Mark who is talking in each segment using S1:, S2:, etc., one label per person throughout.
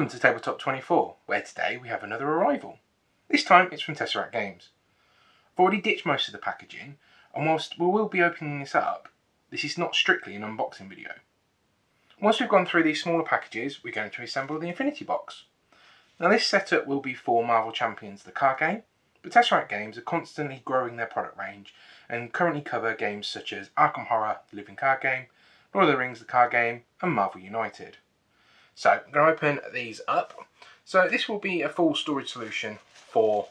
S1: Welcome to Tabletop 24, where today we have another arrival. This time it's from Tesseract Games. I've already ditched most of the packaging, and whilst we will be opening this up, this is not strictly an unboxing video. Once we've gone through these smaller packages, we're going to assemble the Infinity Box. Now this setup will be for Marvel Champions the card game, but Tesseract Games are constantly growing their product range and currently cover games such as Arkham Horror, the living card game, Lord of the Rings the card game, and Marvel United. So I'm going to open these up. So this will be a full storage solution for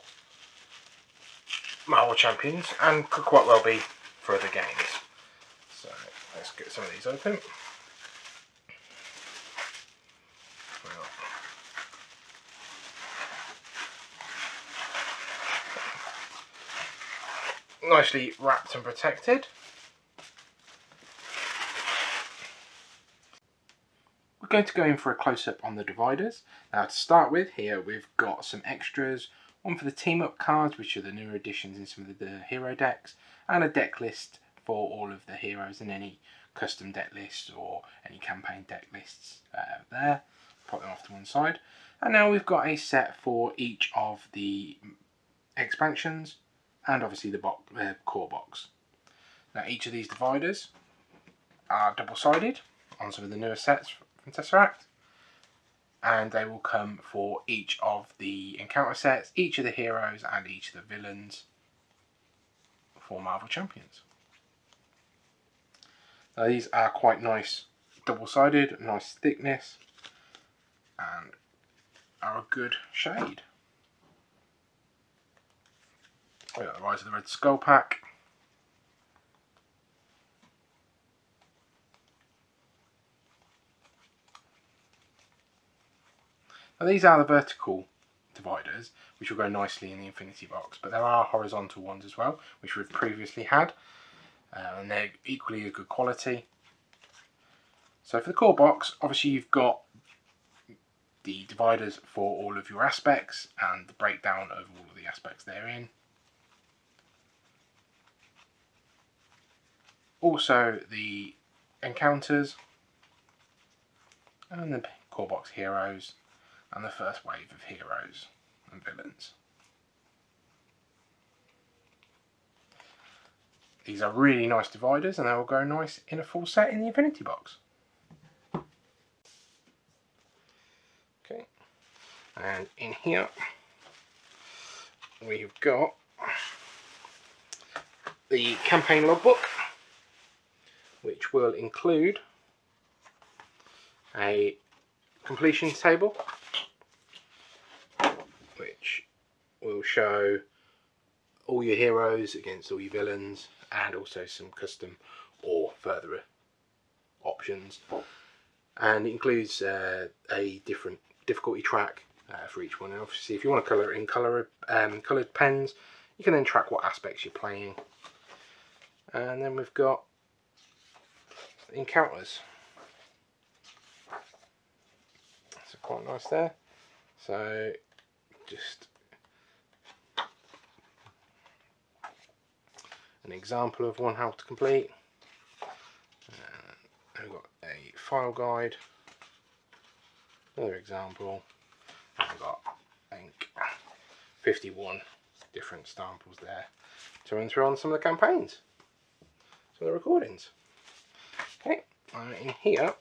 S1: Marvel Champions and could quite well be for other games. So let's get some of these open. Nicely wrapped and protected. We're going to go in for a close-up on the dividers. Now to start with, here we've got some extras. One for the team-up cards, which are the newer additions in some of the hero decks, and a deck list for all of the heroes and any custom deck lists or any campaign deck lists uh, there. Put them off to one side. And now we've got a set for each of the expansions and obviously the uh, core box. Now each of these dividers are double-sided on some of the newer sets from Tesseract. And they will come for each of the encounter sets, each of the heroes and each of the villains for Marvel Champions. Now these are quite nice double-sided, nice thickness and are a good shade. We got the Rise of the Red Skull pack Now these are the vertical dividers, which will go nicely in the Infinity box, but there are horizontal ones as well, which we've previously had, uh, and they're equally a good quality. So for the core box, obviously you've got the dividers for all of your aspects and the breakdown of all of the aspects therein. Also the encounters and the core box heroes and the first wave of heroes and villains. These are really nice dividers and they will go nice in a full set in the Infinity Box. Okay, and in here we've got the campaign logbook which will include a completion table will show all your heroes against all your villains and also some custom or further options. And it includes uh, a different difficulty track uh, for each one. And obviously if you want to colour in colour um, coloured pens you can then track what aspects you're playing. And then we've got encounters. So quite nice there. So just an example of one how to complete. Uh, we've got a file guide, another example, and we've got I think 51 different samples there to run through on some of the campaigns, some of the recordings. Okay, uh, in here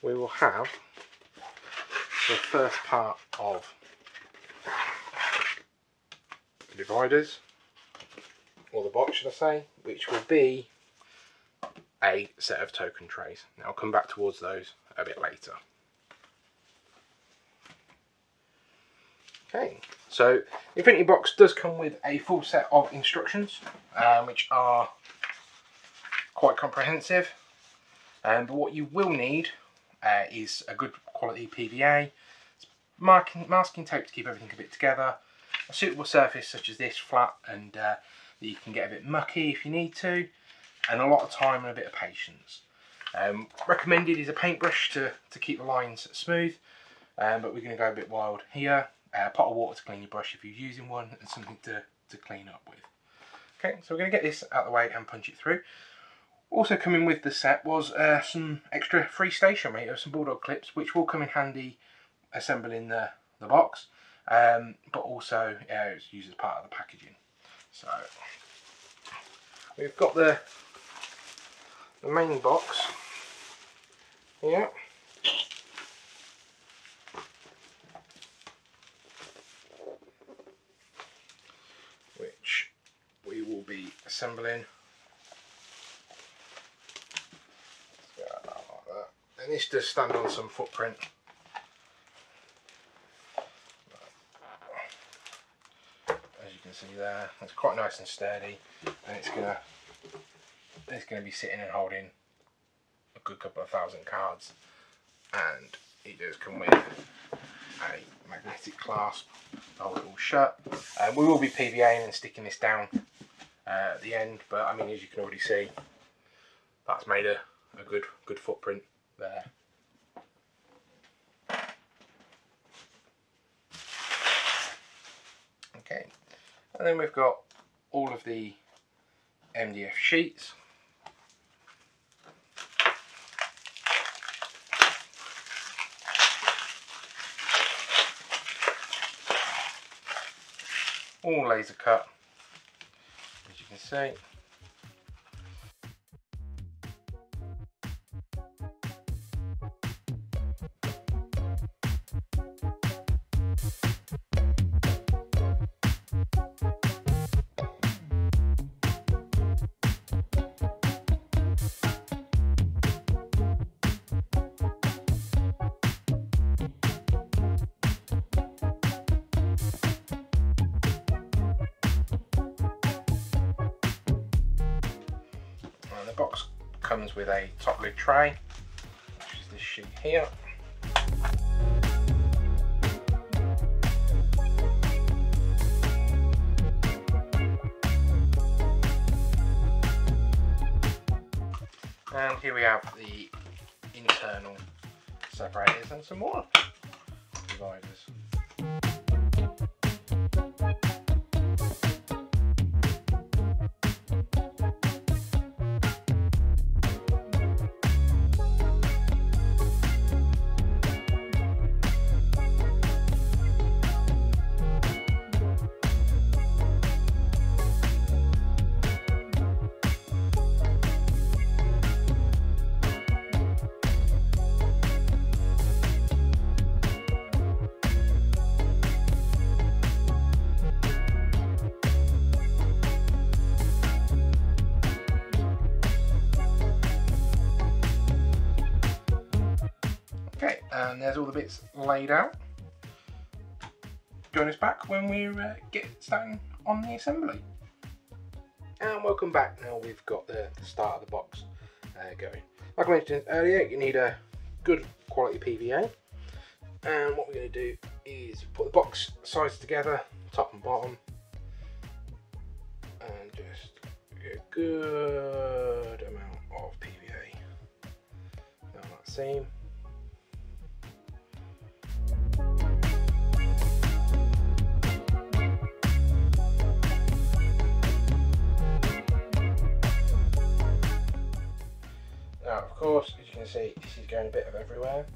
S1: we will have the first part of the dividers, or the box should I say, which will be a set of token trays. Now I'll come back towards those a bit later. Okay, so Infinity Box does come with a full set of instructions, um, which are quite comprehensive. Um, but what you will need uh, is a good quality PVA, marking, masking tape to keep everything a bit together, a suitable surface such as this, flat, and uh, that you can get a bit mucky if you need to, and a lot of time and a bit of patience. Um, recommended is a paintbrush to, to keep the lines smooth, um, but we're going to go a bit wild here. A pot of water to clean your brush if you're using one, and something to, to clean up with. Okay, so we're going to get this out of the way and punch it through. Also coming with the set was uh, some extra free stationery of some Bulldog clips, which will come in handy assembling the, the box, um, but also uh, it's used as part of the packaging. So we've got the, the main box here. Which we will be assembling and this does stand on some footprint. As you can see there, it's quite nice and sturdy, and it's gonna it's gonna be sitting and holding a good couple of thousand cards, and it does come with a magnetic clasp to hold it all shut. Um, we will be PVAing and sticking this down uh, at the end, but I mean, as you can already see, that's made a, a good good footprint there. Okay, and then we've got all of the MDF sheets. All laser cut, as you can see. The box comes with a top lid tray, which is this sheet here. And here we have the internal separators and some more dividers. There's all the bits laid out. Join us back when we uh, get starting on the assembly. And welcome back. Now we've got the, the start of the box uh, going. Like I mentioned earlier, you need a good quality PVA. And what we're going to do is put the box sides together, top and bottom, and just a good amount of PVA down that seam. Course, as you can see, this is going a bit of everywhere.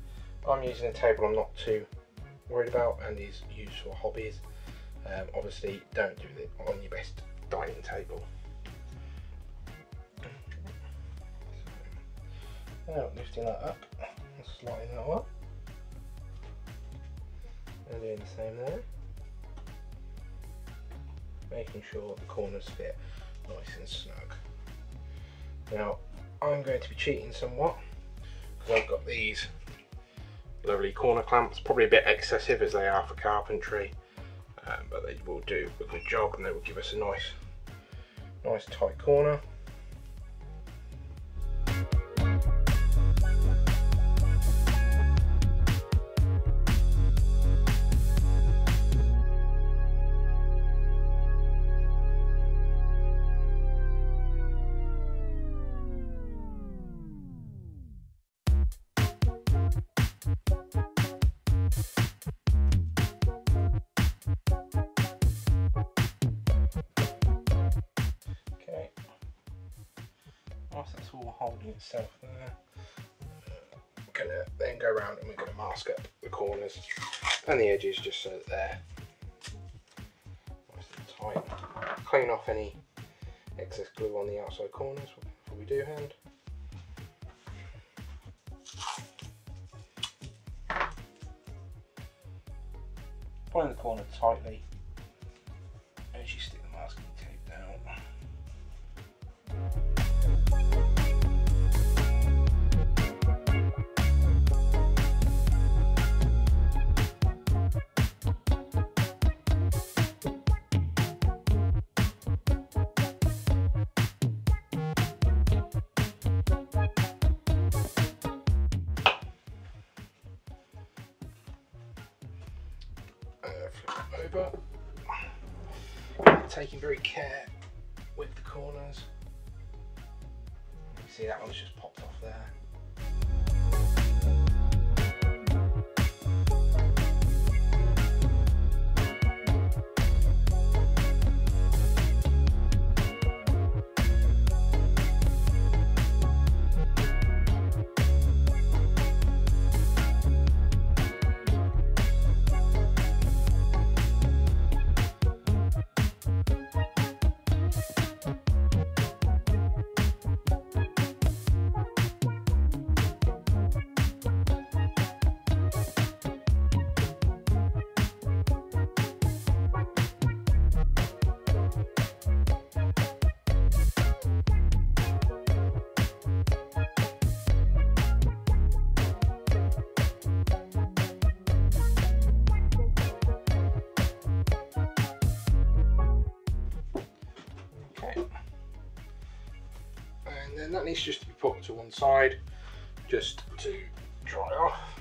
S1: I'm using a table I'm not too worried about and is used for hobbies. Um, obviously, don't do it on your best dining table. Now, lifting that up and sliding that up. And doing the same there. Making sure the corners fit nice and snug. Now, I'm going to be cheating somewhat because I've got these lovely corner clamps, probably a bit excessive as they are for carpentry, um, but they will do a good job and they will give us a nice, nice tight corner. Holding itself there. We're gonna then go around and we're gonna mask up the corners and the edges just so that they're nice and tight. Clean off any excess glue on the outside corners before we do hand. Find the corner tightly over. Taking very care with the corners. See that one's just popped off there. Then that needs just to be put to one side just to dry off.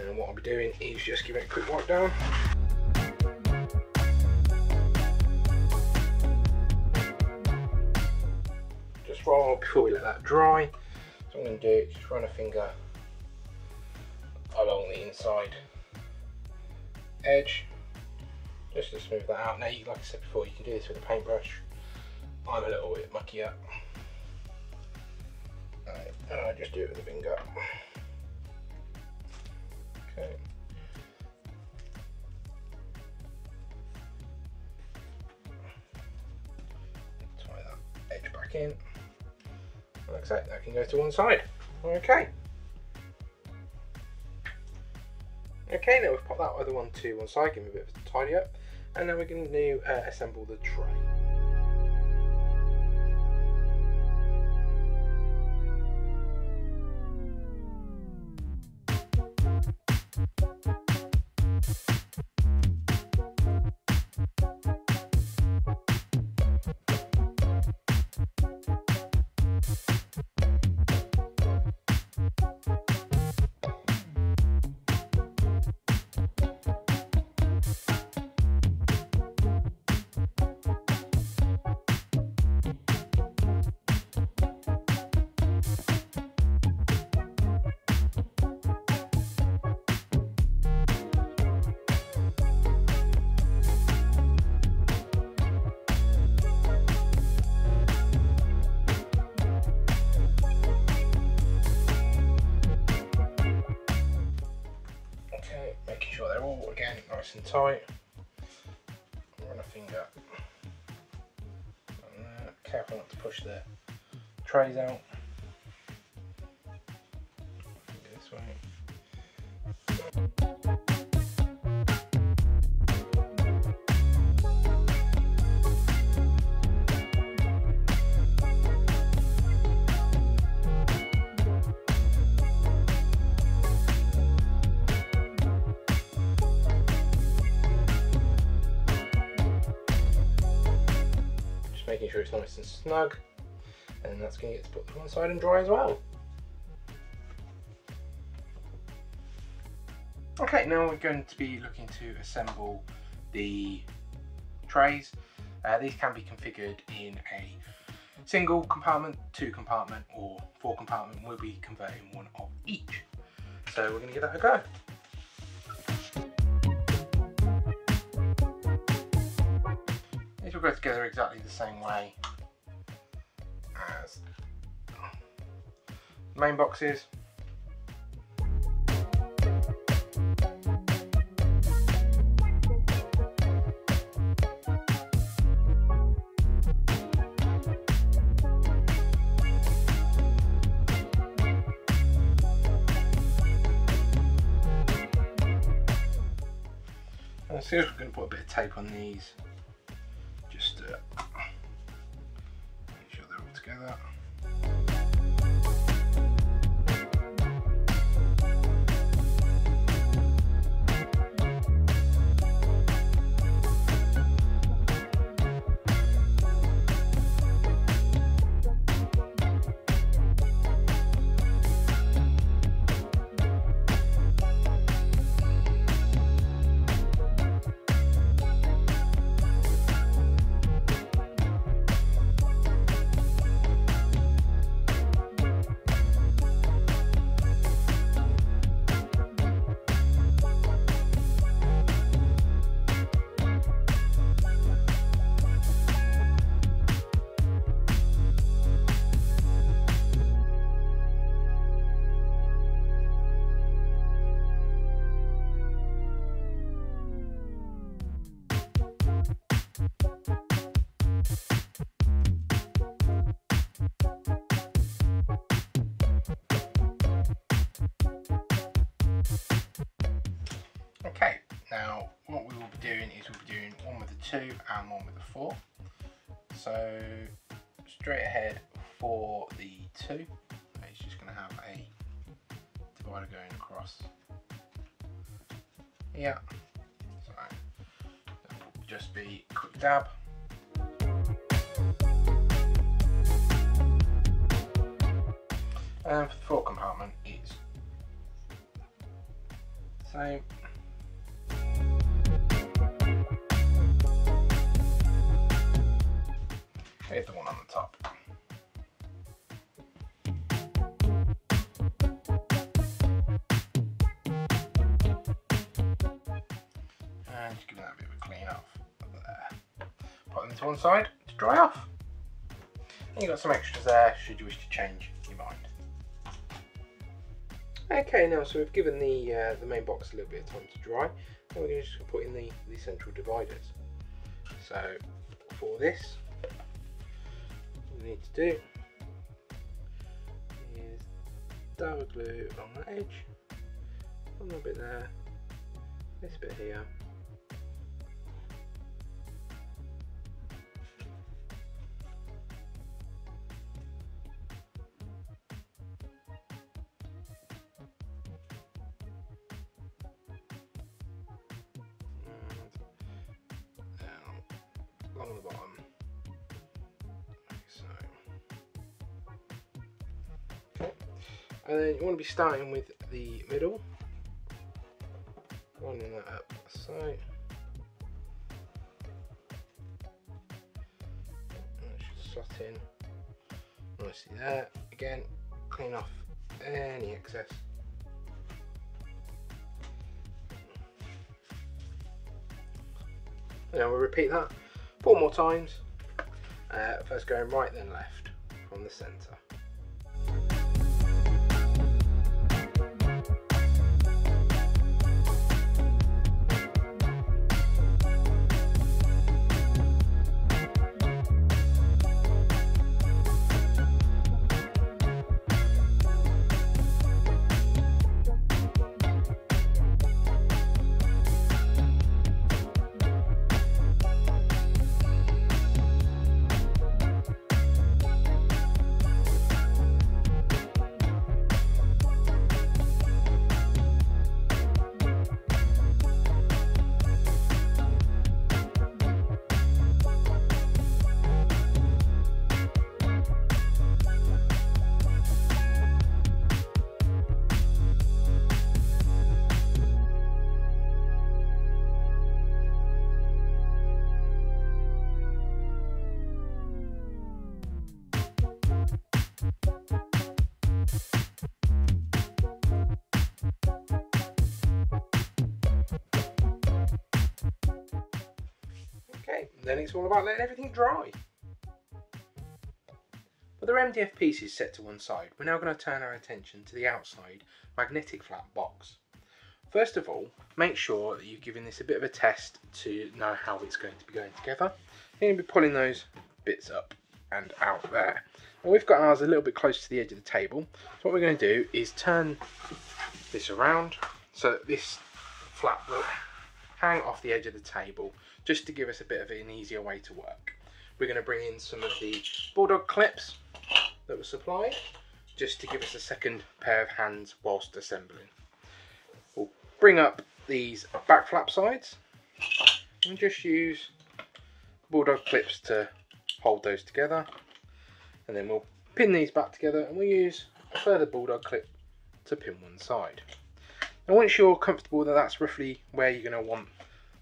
S1: And what I'll be doing is just giving it a quick wipe down. Just before we let that dry. So I'm going to do is just run a finger along the inside edge just to smooth that out. Now, like I said before, you can do this with a paintbrush. I'm a little bit mucky up. Right, and I just do it with a finger. Okay. Tie that edge back in. Like I that can go to one side. Okay. Okay, now we've popped that other one to one side, give me a bit of a tidy up and now we're going to uh, assemble the tray. Tight. Run a finger. Uh, careful not to push the trays out. Sure it's nice and snug. And that's going to get put to one side and dry as well. Okay, now we're going to be looking to assemble the trays. Uh, these can be configured in a single compartment, two compartment or four compartment. We'll be converting one of each. So we're going to give that a go. These will go together exactly the same way as main boxes. And see if going to put a bit of tape on these, here. So just be quick dab. And for the four compartment, it's same. Here's the one on the top. And just give that a bit of a clean off there. Put them to one side to dry off. And you've got some extras there should you wish to change your mind. Okay, now so we've given the uh, the main box a little bit of time to dry. Now we're going to just put in the, the central dividers. So for this, we need to do is double glue along the edge, a little bit there, this bit here. Along the bottom. Like so. Okay. And then you want to be starting with the middle. Lining that up so. It should slot in nicely there. Again, clean off any excess. Now we'll repeat that four more times. Uh, first going right then left from the centre. Then it's all about letting everything dry. With our MDF pieces set to one side, we're now going to turn our attention to the outside magnetic flat box. First of all, make sure that you've given this a bit of a test to know how it's going to be going together. You're going to be pulling those bits up and out there. Now we've got ours a little bit close to the edge of the table. So what we're going to do is turn this around so that this flap will hang off the edge of the table just to give us a bit of an easier way to work. We're going to bring in some of the Bulldog clips that were supplied just to give us a second pair of hands whilst assembling We'll bring up these back flap sides and just use bulldog clips to hold those together and then we'll pin these back together and we'll use a further bulldog clip to pin one side. Now once you're comfortable that that's roughly where you're going to want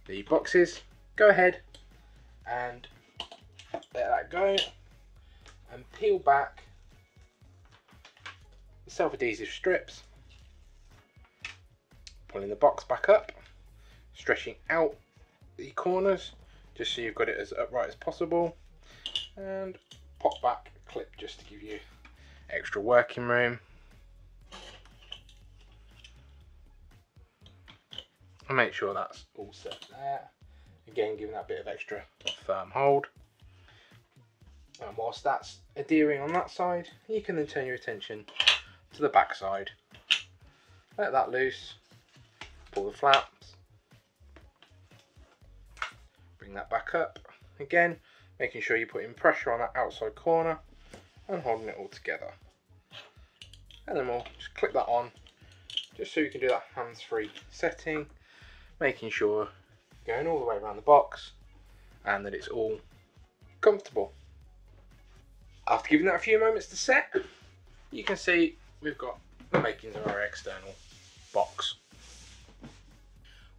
S1: the boxes, go ahead. And let that go. And peel back the self-adhesive strips. Pulling the box back up, stretching out the corners just so you've got it as upright as possible. And pop back clip just to give you extra working room. And make sure that's all set there. Again, giving that bit of extra firm hold. And whilst that's adhering on that side, you can then turn your attention to the back side. Let that loose pull the flaps, bring that back up again, making sure you're putting pressure on that outside corner and holding it all together. And then we'll just clip that on just so you can do that hands-free setting, making sure going all the way around the box and that it's all comfortable. After giving that a few moments to set, you can see we've got the makings of our external box.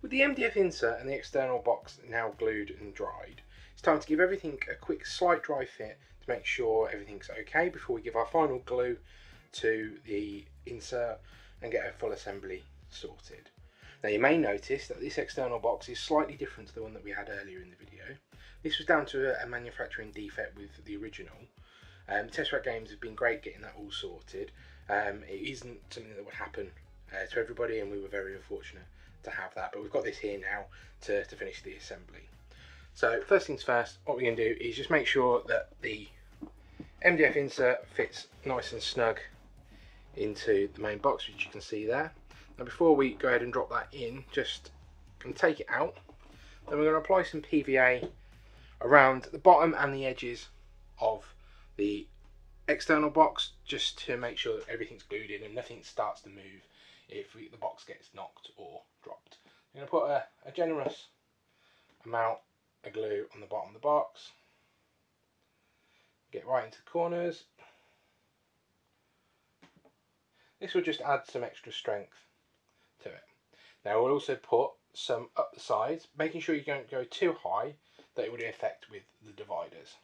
S1: With the MDF insert and the external box now glued and dried, it's time to give everything a quick slight dry fit to make sure everything's okay before we give our final glue to the insert and get a full assembly sorted. Now you may notice that this external box is slightly different to the one that we had earlier in the video. This was down to a, manufacturing defect with the original. Um, Tesseract Games have been great getting that all sorted. Um, it isn't something that would happen uh, to everybody and we were very unfortunate to have that, but we've got this here now to, to finish the assembly. So first things first, what we're going to do is just make sure that the MDF insert fits nice and snug into the main box, which you can see there. Now before we go ahead and drop that in, just going to take it out. Then we're going to apply some PVA around the bottom and the edges of the external box just to make sure that everything's glued in and nothing starts to move if we, the box gets knocked or dropped. I'm going to put a, a generous amount of glue on the bottom of the box. Get right into the corners. This will just add some extra strength. Now we'll also put some up the sides, making sure you don't go too high that it would affect with the dividers.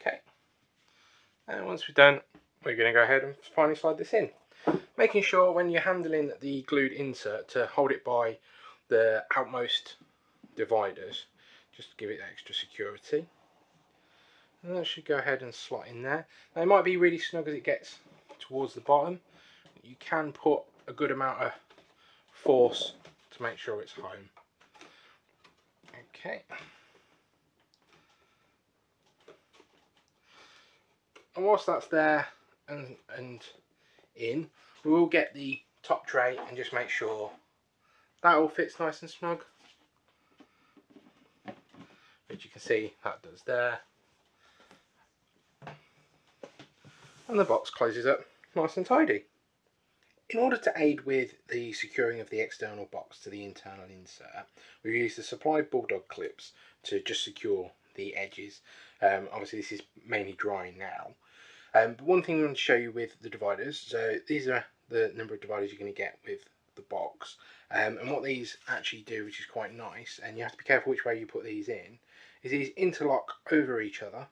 S1: Okay, and once we're done, we're going to go ahead and finally slide this in. Making sure when you're handling the glued insert to hold it by the outmost dividers, just to give it extra security. And that should go ahead and slot in there. Now it might be really snug as it gets towards the bottom. You can put a good amount of force to make sure it's home. Okay. and whilst that's there and, and in, we will get the top tray and just make sure that all fits nice and snug. Which you can see that does there. And the box closes up nice and tidy. In order to aid with the securing of the external box to the internal insert, we use the supplied Bulldog clips to just secure the edges. Um, obviously this is mainly drying now. Um, but one thing we want to show you with the dividers, so these are the number of dividers you're going to get with the box. Um, and what these actually do, which is quite nice, and you have to be careful which way you put these in, is these interlock over each other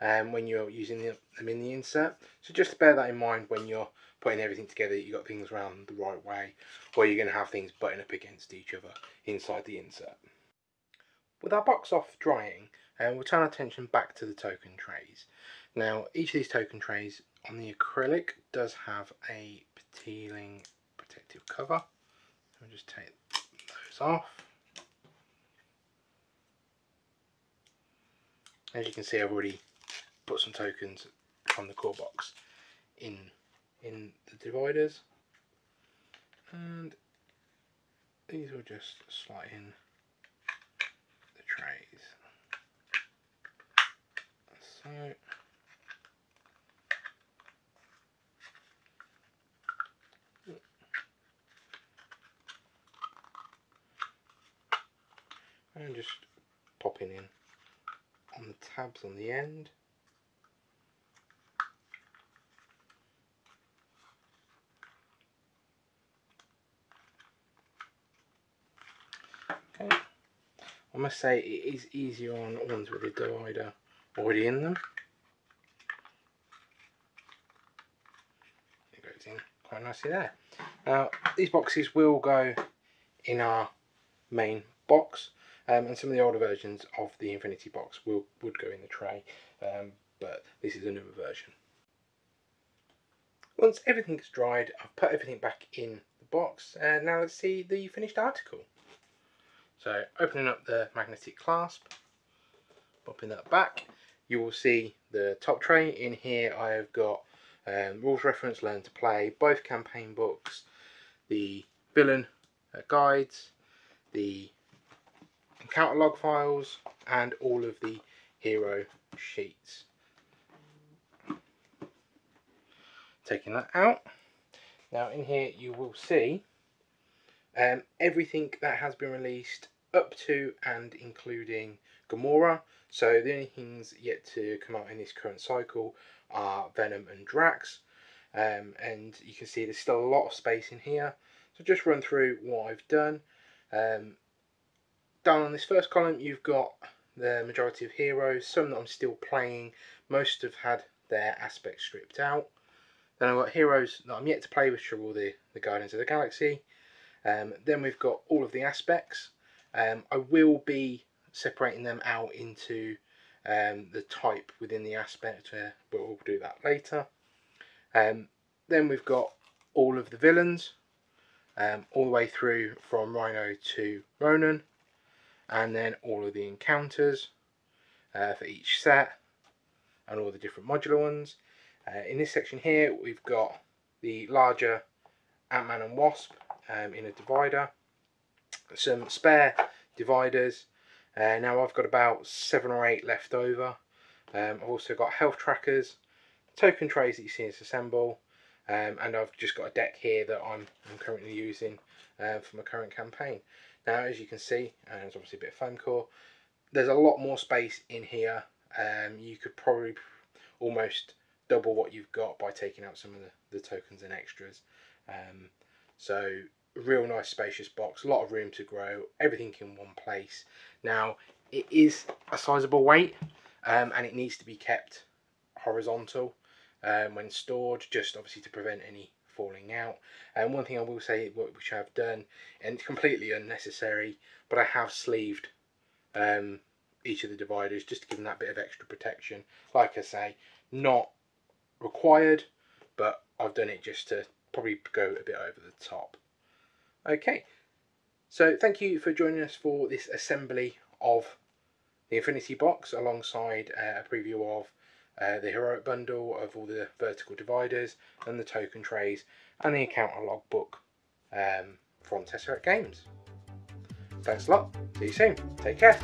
S1: um, when you're using them in the insert. So just bear that in mind when you're putting everything together, you've got things around the right way, or you're going to have things butting up against each other inside the insert. With our box off drying, uh, we'll turn our attention back to the token trays. Now, each of these token trays on the acrylic does have a peeling protective cover. I'll just take those off. As you can see, I've already put some tokens from the core box in in the dividers and these will just slide in the trays so and just popping in on the tabs on the end Okay. I must say it is easier on ones with a divider already in them. It goes in quite nicely there. Now these boxes will go in our main box um, and some of the older versions of the Infinity box will would go in the tray um, but this is a newer version. Once everything's dried I've put everything back in the box and now let's see the finished article. So opening up the magnetic clasp, popping that back, you will see the top tray. In here I have got um, rules reference, learn to play, both campaign books, the villain uh, guides, the encounter log files, and all of the hero sheets. Taking that out. Now in here you will see um, everything that has been released up to and including Gamora. So the only things yet to come out in this current cycle are Venom and Drax. Um, and you can see there's still a lot of space in here. So just run through what I've done. Um, down on this first column you've got the majority of heroes, some that I'm still playing, most have had their aspects stripped out. Then I've got heroes that I'm yet to play, which are all the, the Guardians of the Galaxy. Um, then we've got all of the aspects. Um, I will be separating them out into um, the type within the aspect, uh, but we'll do that later. Um, then we've got all of the villains, um, all the way through from Rhino to Ronan, and then all of the encounters uh, for each set, and all the different modular ones. Uh, in this section here, we've got the larger Ant-Man and Wasp um, in a divider, some spare dividers. Uh, now I've got about seven or eight left over. Um, I've also got health trackers, token trays that you see us assemble, um, and I've just got a deck here that I'm, I'm currently using uh, for my current campaign. Now as you can see, and there's obviously a bit of foam core, there's a lot more space in here. Um, you could probably almost double what you've got by taking out some of the, the tokens and extras. Um, so real nice spacious box, a lot of room to grow, everything in one place. Now it is a sizable weight um, and it needs to be kept horizontal um, when stored just obviously to prevent any falling out. And one thing I will say which I've done and it's completely unnecessary but I have sleeved um, each of the dividers just to give them that bit of extra protection. Like I say, not required but I've done it just to probably go a bit over the top. Okay, so thank you for joining us for this assembly of the Infinity Box alongside uh, a preview of uh, the Heroic Bundle of all the vertical dividers and the token trays and the encounter logbook um, from Tesseract Games. Thanks a lot. See you soon. Take care.